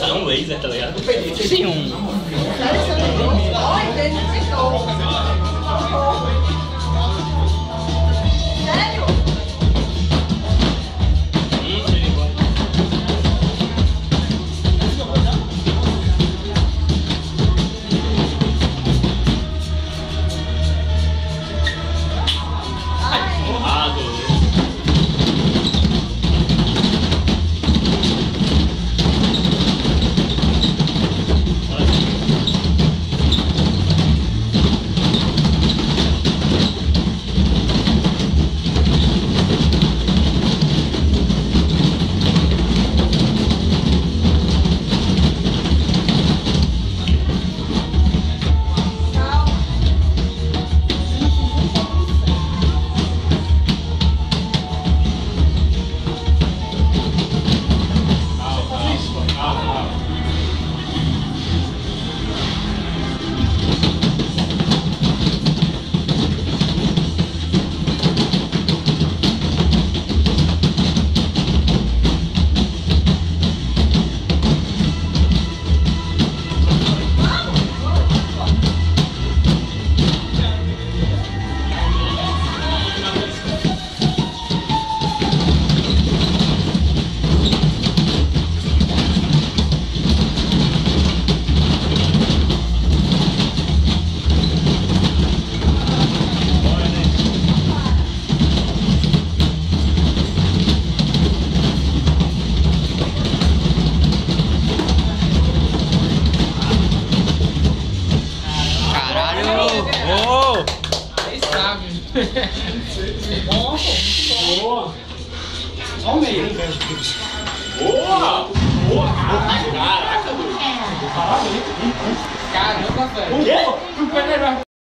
É um laser, tá ligado? Sim, um. Caralho! Ô! Aí sabe. Boa! Só o meio. Boa! Boa! Caraca, doido. Caramba, velho. O quê? Tu foi.